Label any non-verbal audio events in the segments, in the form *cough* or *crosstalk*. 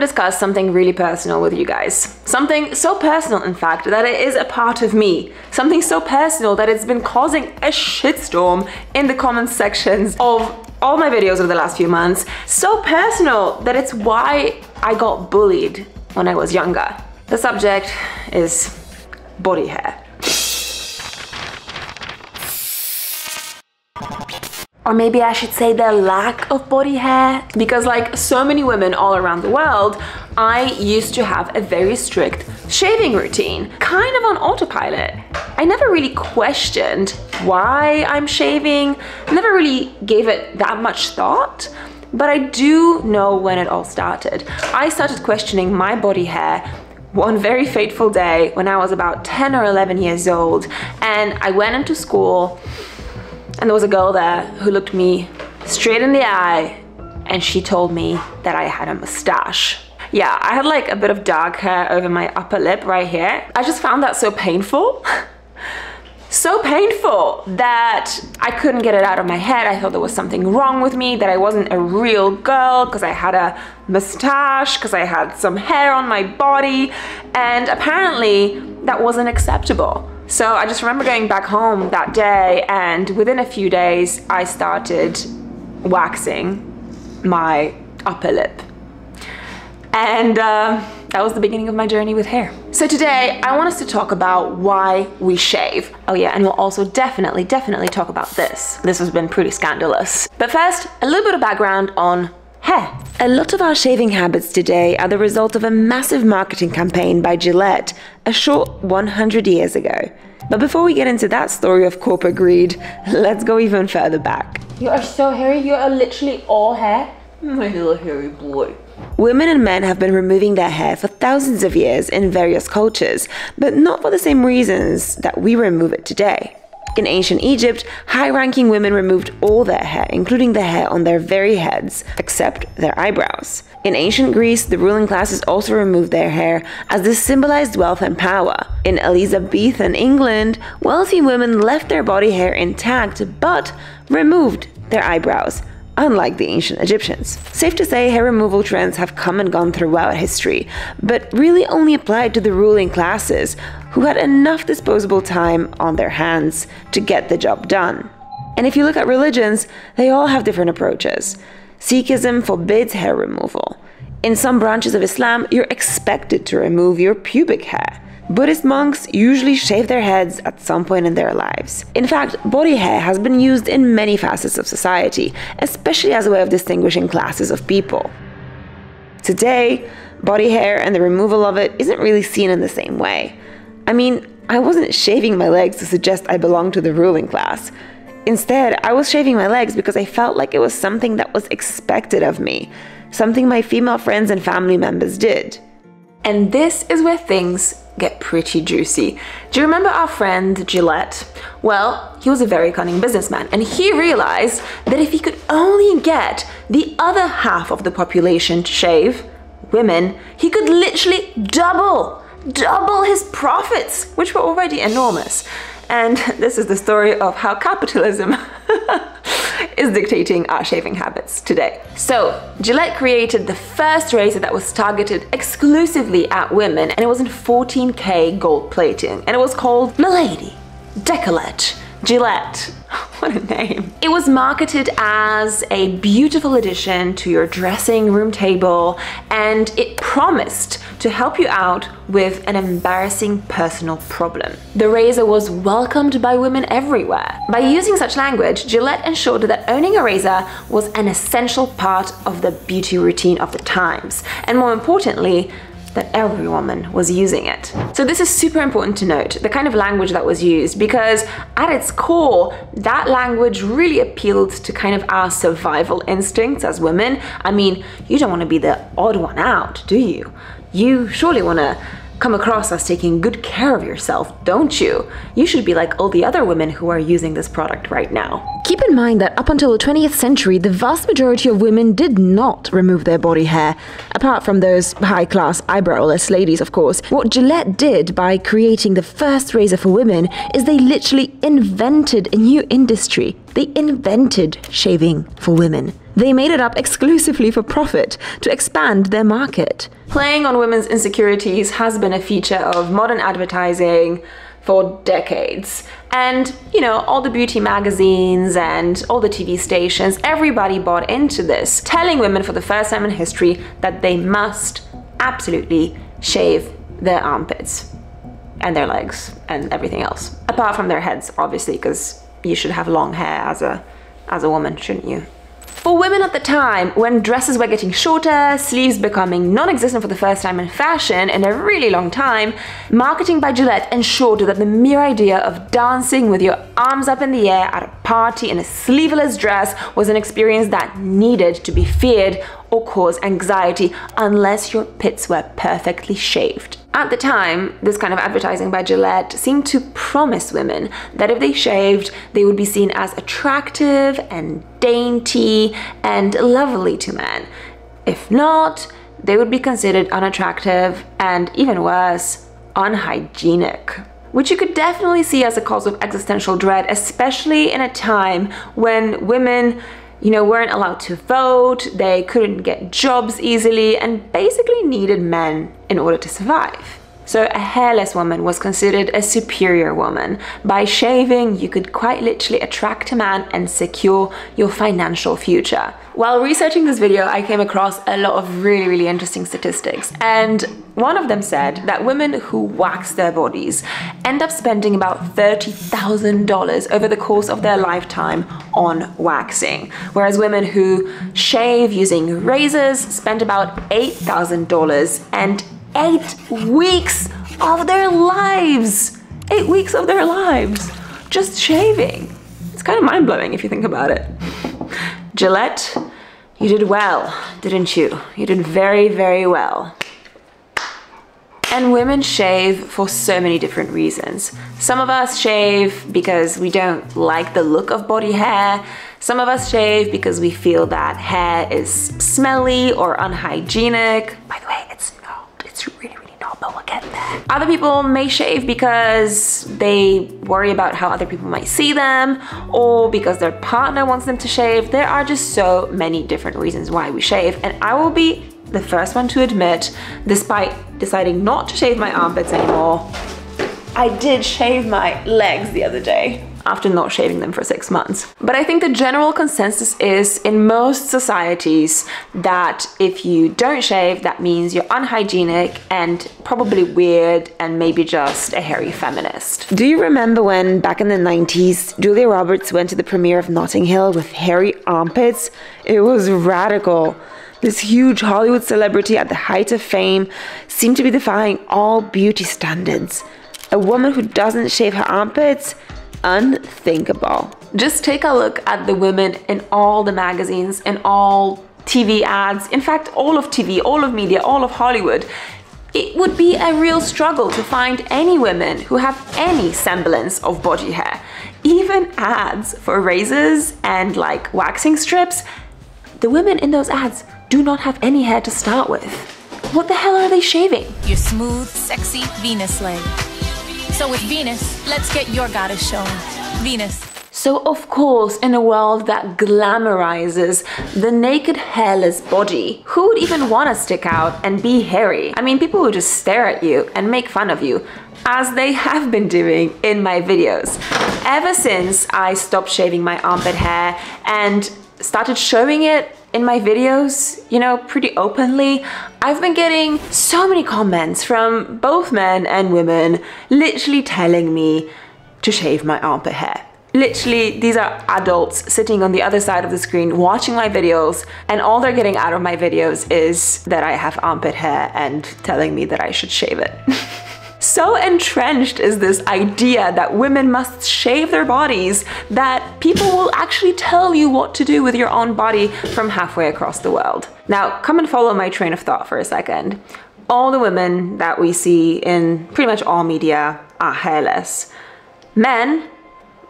discuss something really personal with you guys. Something so personal, in fact, that it is a part of me. Something so personal that it's been causing a shitstorm in the comment sections of all my videos over the last few months. So personal that it's why I got bullied when I was younger. The subject is body hair. Or maybe I should say the lack of body hair. Because like so many women all around the world, I used to have a very strict shaving routine, kind of on autopilot. I never really questioned why I'm shaving, never really gave it that much thought. But I do know when it all started. I started questioning my body hair one very fateful day when I was about 10 or 11 years old and I went into school and there was a girl there who looked me straight in the eye and she told me that I had a mustache. Yeah, I had like a bit of dark hair over my upper lip right here. I just found that so painful. *laughs* so painful that I couldn't get it out of my head. I thought there was something wrong with me, that I wasn't a real girl because I had a mustache, because I had some hair on my body, and apparently that wasn't acceptable. So I just remember going back home that day and within a few days I started waxing my upper lip. And uh, that was the beginning of my journey with hair. So today I want us to talk about why we shave. Oh yeah, and we'll also definitely, definitely talk about this. This has been pretty scandalous. But first, a little bit of background on hair. A lot of our shaving habits today are the result of a massive marketing campaign by Gillette a short 100 years ago. But before we get into that story of corporate greed, *laughs* let's go even further back. You are so hairy, you are literally all hair. My little hairy boy. Women and men have been removing their hair for thousands of years in various cultures, but not for the same reasons that we remove it today. In ancient Egypt, high ranking women removed all their hair, including the hair on their very heads, except their eyebrows. In ancient Greece, the ruling classes also removed their hair, as this symbolized wealth and power. In Elizabethan England, wealthy women left their body hair intact but removed their eyebrows, unlike the ancient Egyptians. Safe to say, hair removal trends have come and gone throughout history, but really only applied to the ruling classes, who had enough disposable time on their hands to get the job done. And if you look at religions, they all have different approaches. Sikhism forbids hair removal. In some branches of Islam, you're expected to remove your pubic hair. Buddhist monks usually shave their heads at some point in their lives. In fact, body hair has been used in many facets of society, especially as a way of distinguishing classes of people. Today, body hair and the removal of it isn't really seen in the same way. I mean, I wasn't shaving my legs to suggest I belong to the ruling class. Instead, I was shaving my legs because I felt like it was something that was expected of me, something my female friends and family members did. And this is where things get pretty juicy. Do you remember our friend Gillette? Well, he was a very cunning businessman and he realized that if he could only get the other half of the population to shave, women, he could literally double, double his profits, which were already enormous. And *laughs* this is the story of how capitalism *laughs* is dictating our shaving habits today. So, Gillette created the first razor that was targeted exclusively at women, and it was in 14K gold plating, and it was called Milady Décolletée Gillette. *laughs* What a name. It was marketed as a beautiful addition to your dressing room table and it promised to help you out with an embarrassing personal problem. The razor was welcomed by women everywhere. By using such language, Gillette ensured that owning a razor was an essential part of the beauty routine of the times. And more importantly, that every woman was using it. So this is super important to note, the kind of language that was used, because at its core, that language really appealed to kind of our survival instincts as women. I mean, you don't want to be the odd one out, do you? You surely want to come across as taking good care of yourself, don't you? You should be like all the other women who are using this product right now. Keep in mind that up until the 20th century, the vast majority of women did not remove their body hair, apart from those high class eyebrowless ladies, of course. What Gillette did by creating the first razor for women is they literally invented a new industry. They invented shaving for women. They made it up exclusively for profit to expand their market. Playing on women's insecurities has been a feature of modern advertising for decades. And, you know, all the beauty magazines and all the TV stations, everybody bought into this, telling women for the first time in history that they must absolutely shave their armpits and their legs and everything else. Apart from their heads, obviously, because you should have long hair as a as a woman, shouldn't you? For women at the time, when dresses were getting shorter, sleeves becoming non existent for the first time in fashion in a really long time, marketing by Gillette ensured that the mere idea of dancing with your arms up in the air at a party in a sleeveless dress was an experience that needed to be feared or cause anxiety unless your pits were perfectly shaved. At the time, this kind of advertising by Gillette seemed to promise women that if they shaved, they would be seen as attractive and dainty and lovely to men. If not, they would be considered unattractive and, even worse, unhygienic. Which you could definitely see as a cause of existential dread, especially in a time when women you know, weren't allowed to vote, they couldn't get jobs easily, and basically needed men in order to survive. So a hairless woman was considered a superior woman. By shaving, you could quite literally attract a man and secure your financial future. While researching this video, I came across a lot of really, really interesting statistics. And one of them said that women who wax their bodies end up spending about $30,000 over the course of their lifetime on waxing, whereas women who shave using razors spend about $8,000 and eight weeks of their lives. Eight weeks of their lives just shaving. It's kind of mind blowing if you think about it. Gillette, you did well, didn't you? You did very, very well. And women shave for so many different reasons. Some of us shave because we don't like the look of body hair. Some of us shave because we feel that hair is smelly or unhygienic. By the way, it's it's really, really not, but we'll get there. Other people may shave because they worry about how other people might see them or because their partner wants them to shave. There are just so many different reasons why we shave and I will be the first one to admit, despite deciding not to shave my armpits anymore, I did shave my legs the other day after not shaving them for six months. But I think the general consensus is in most societies that if you don't shave, that means you're unhygienic and probably weird and maybe just a hairy feminist. Do you remember when back in the 90s, Julia Roberts went to the premiere of Notting Hill with hairy armpits? It was radical. This huge Hollywood celebrity at the height of fame seemed to be defying all beauty standards. A woman who doesn't shave her armpits unthinkable. Just take a look at the women in all the magazines and all TV ads, in fact, all of TV, all of media, all of Hollywood. It would be a real struggle to find any women who have any semblance of body hair. Even ads for razors and like waxing strips, the women in those ads do not have any hair to start with. What the hell are they shaving? Your smooth, sexy Venus leg. So with Venus, let's get your goddess shown. Venus. So of course, in a world that glamorizes the naked hairless body, who would even want to stick out and be hairy? I mean, people would just stare at you and make fun of you, as they have been doing in my videos. Ever since I stopped shaving my armpit hair and started showing it in my videos, you know, pretty openly, I've been getting so many comments from both men and women literally telling me to shave my armpit hair. Literally, these are adults sitting on the other side of the screen watching my videos, and all they're getting out of my videos is that I have armpit hair and telling me that I should shave it. *laughs* So entrenched is this idea that women must shave their bodies that people will actually tell you what to do with your own body from halfway across the world. Now, come and follow my train of thought for a second. All the women that we see in pretty much all media are hairless. Men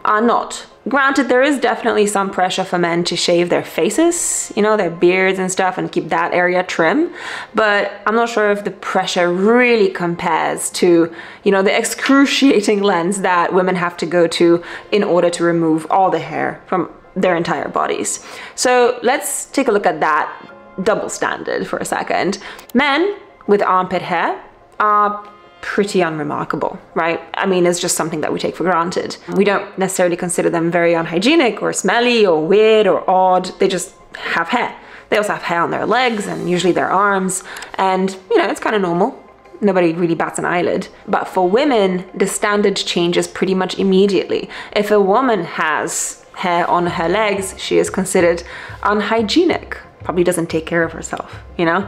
are not. Granted, there is definitely some pressure for men to shave their faces, you know, their beards and stuff and keep that area trim. But I'm not sure if the pressure really compares to, you know, the excruciating *laughs* lens that women have to go to in order to remove all the hair from their entire bodies. So let's take a look at that double standard for a second. Men with armpit hair are pretty unremarkable, right? I mean, it's just something that we take for granted. We don't necessarily consider them very unhygienic or smelly or weird or odd. They just have hair. They also have hair on their legs and usually their arms, and you know, it's kind of normal. Nobody really bats an eyelid. But for women, the standard changes pretty much immediately. If a woman has hair on her legs, she is considered unhygienic. Probably doesn't take care of herself, you know?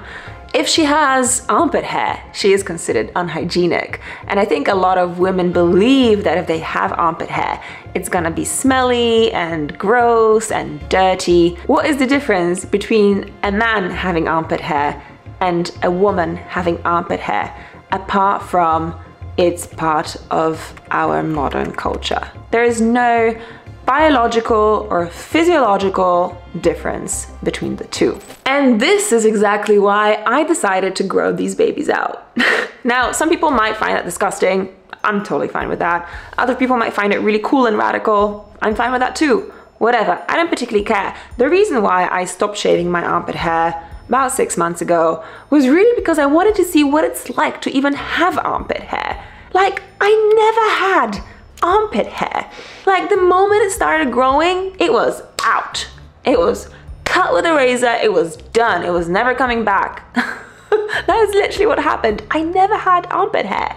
If she has armpit hair, she is considered unhygienic. And I think a lot of women believe that if they have armpit hair, it's gonna be smelly and gross and dirty. What is the difference between a man having armpit hair and a woman having armpit hair, apart from it's part of our modern culture? There is no biological or physiological difference between the two. And this is exactly why I decided to grow these babies out. *laughs* now, some people might find that disgusting. I'm totally fine with that. Other people might find it really cool and radical. I'm fine with that too. Whatever, I don't particularly care. The reason why I stopped shaving my armpit hair about six months ago was really because I wanted to see what it's like to even have armpit hair. Like, I never had armpit hair. Like the moment it started growing, it was out. It was cut with a razor, it was done. It was never coming back. *laughs* that is literally what happened. I never had armpit hair.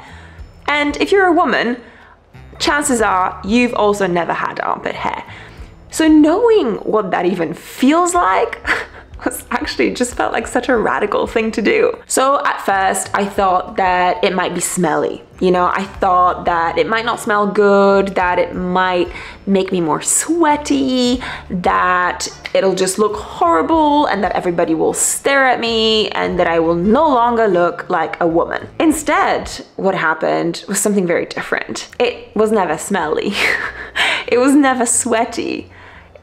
And if you're a woman, chances are you've also never had armpit hair. So knowing what that even feels like *laughs* was actually just felt like such a radical thing to do. So at first I thought that it might be smelly. You know, I thought that it might not smell good, that it might make me more sweaty, that it'll just look horrible and that everybody will stare at me and that I will no longer look like a woman. Instead, what happened was something very different. It was never smelly. *laughs* it was never sweaty.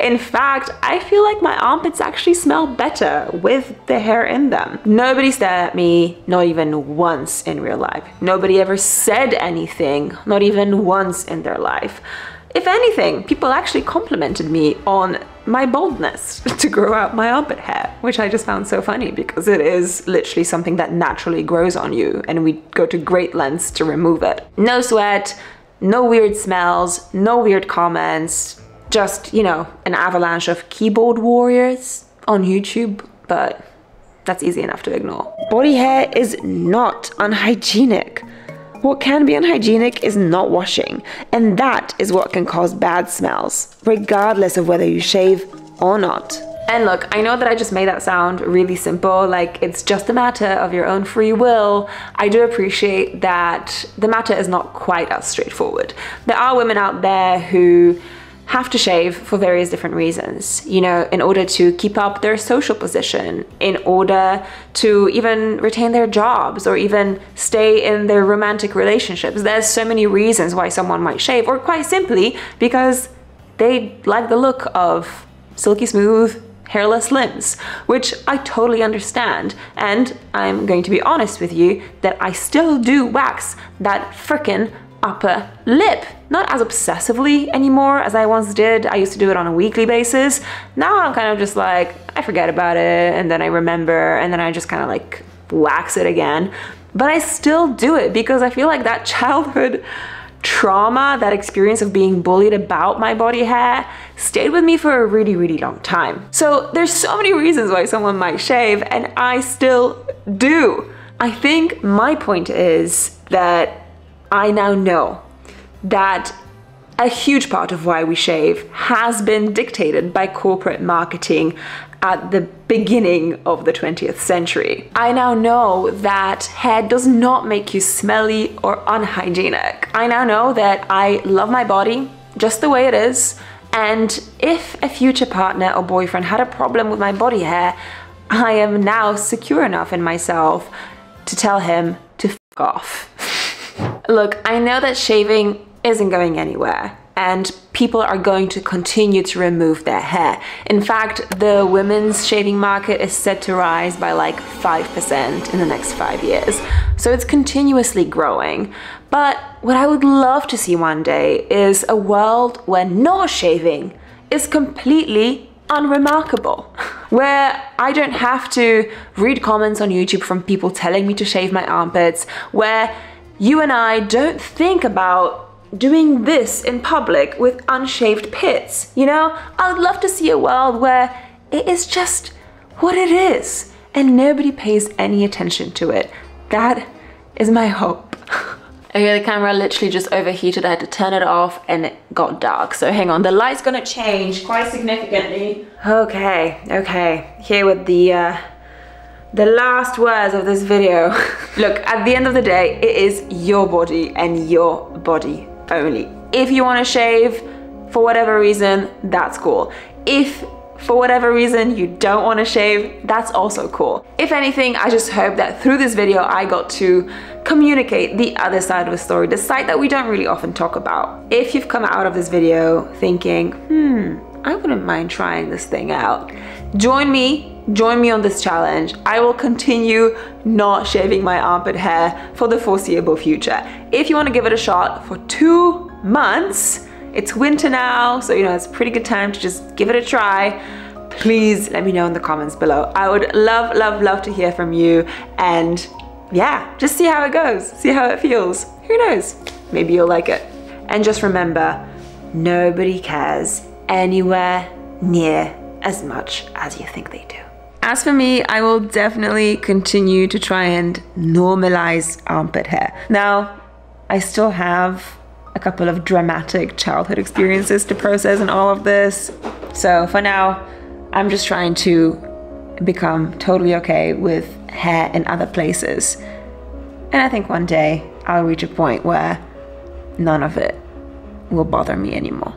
In fact, I feel like my armpits actually smell better with the hair in them. Nobody stared at me, not even once in real life. Nobody ever said anything, not even once in their life. If anything, people actually complimented me on my boldness *laughs* to grow out my armpit hair, which I just found so funny because it is literally something that naturally grows on you and we go to great lengths to remove it. No sweat, no weird smells, no weird comments, just, you know, an avalanche of keyboard warriors on YouTube, but that's easy enough to ignore. Body hair is not unhygienic. What can be unhygienic is not washing, and that is what can cause bad smells, regardless of whether you shave or not. And look, I know that I just made that sound really simple, like it's just a matter of your own free will. I do appreciate that the matter is not quite as straightforward. There are women out there who have to shave for various different reasons, you know, in order to keep up their social position, in order to even retain their jobs or even stay in their romantic relationships. There's so many reasons why someone might shave, or quite simply because they like the look of silky smooth, hairless limbs, which I totally understand. And I'm going to be honest with you that I still do wax that frickin' upper lip. Not as obsessively anymore as I once did. I used to do it on a weekly basis. Now I'm kind of just like, I forget about it and then I remember and then I just kind of like wax it again. But I still do it because I feel like that *laughs* childhood trauma, that experience of being bullied about my body hair stayed with me for a really, really long time. So there's so many reasons why someone might shave and I still do. I think my point is that I now know that a huge part of why we shave has been dictated by corporate marketing at the beginning of the 20th century. I now know that hair does not make you smelly or unhygienic. I now know that I love my body just the way it is, and if a future partner or boyfriend had a problem with my body hair, I am now secure enough in myself to tell him to f off. *laughs* Look, I know that shaving isn't going anywhere and people are going to continue to remove their hair. In fact, the women's shaving market is set to rise by like 5% in the next five years. So it's continuously growing. But what I would love to see one day is a world where no shaving is completely unremarkable. *laughs* Where I don't have to read comments on YouTube from people telling me to shave my armpits, where you and I don't think about doing this in public with unshaved pits. You know, I would love to see a world where it is just what it is and nobody pays any attention to it. That is my hope. *laughs* Okay, the camera literally just overheated. I had to turn it off and it got dark. So hang on, the light's gonna change quite significantly. Okay, okay. Here with the uh, the last words of this video. *laughs* Look, at the end of the day, it is your body and your body only. If you wanna shave, for whatever reason, that's cool. If for whatever reason you don't want to shave, that's also cool. If anything, I just hope that through this video I got to communicate the other side of the story, the side that we don't really often talk about. If you've come out of this video thinking, hmm, I wouldn't mind trying this thing out, join me, join me on this challenge. I will continue not shaving my armpit hair for the foreseeable future. If you want to give it a shot for two months, it's winter now, so you know, it's a pretty good time to just give it a try. Please let me know in the comments below. I would love, love, love to hear from you and yeah, just see how it goes, see how it feels. Who knows? Maybe you'll like it. And just remember, nobody cares anywhere near as much as you think they do. As for me, I will definitely continue to try and normalize armpit hair. Now, I still have a couple of dramatic childhood experiences to process and all of this. So for now, I'm just trying to become totally okay with hair in other places. And I think one day I'll reach a point where none of it will bother me anymore.